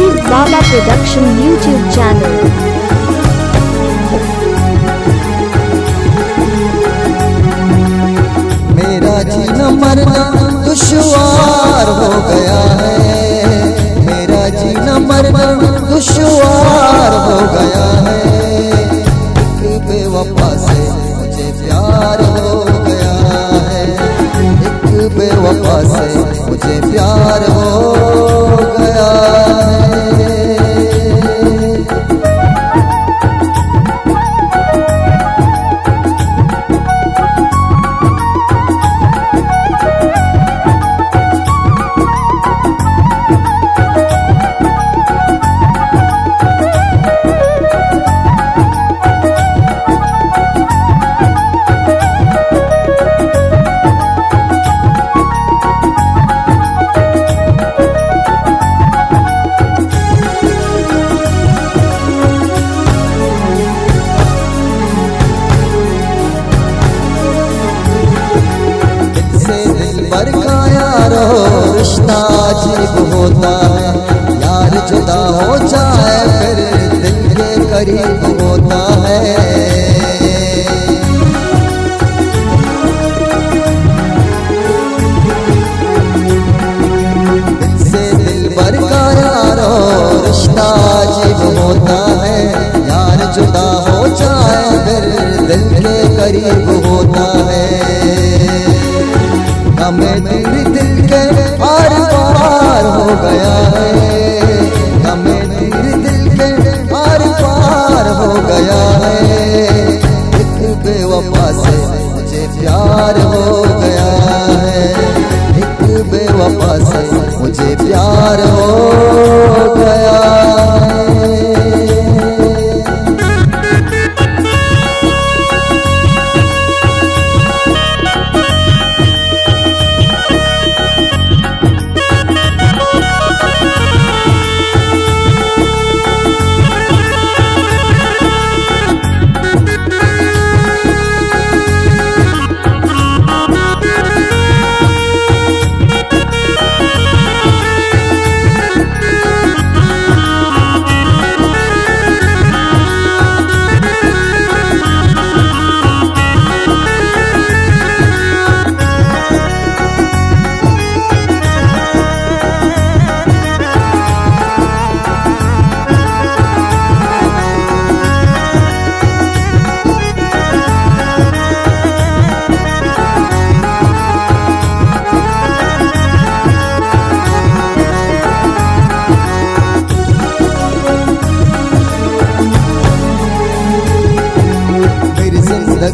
Production YouTube channel. मेरा जीना मरना दुश्वार हो गया है। मेरा जीना मरना दुश्वार हो गया है। एक बेवफा से मुझे प्यार हो गया है। एक बेवफा से मुझे प्यार हो अजीब होता। यार जुदा हो जाए, फिर दिल के करीब होता है। रिश्ता होता है। जुदा हो जाए, फिर दिल के करीब होता है। हमें गया है। हमें तेरे दिल के पार पार हो गया है। एक बेवफा से मुझे प्यार हो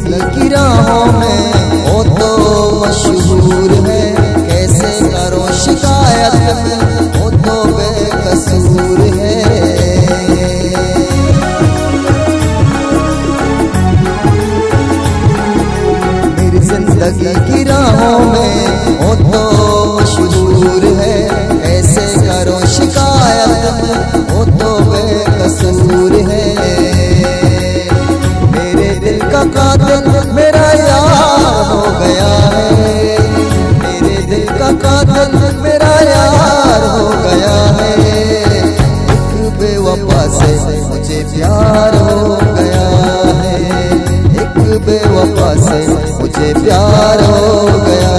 की राहों में वो तो मशहूर है। कैसे करो शिकायत? वो तो बेकसूर है। मेरी ज़िंदगी की राहों में प्यार हो गया है। एक बेवफा से मुझे प्यार हो गया